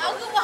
아이 고, 마.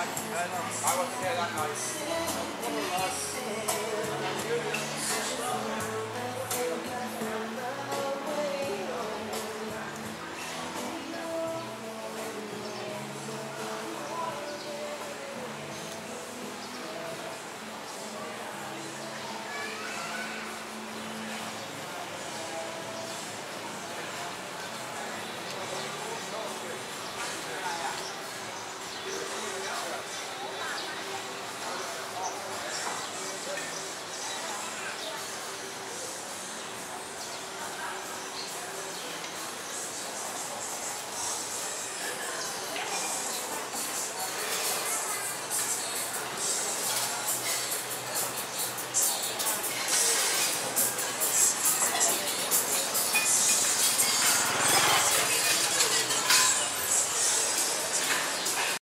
I was there that night.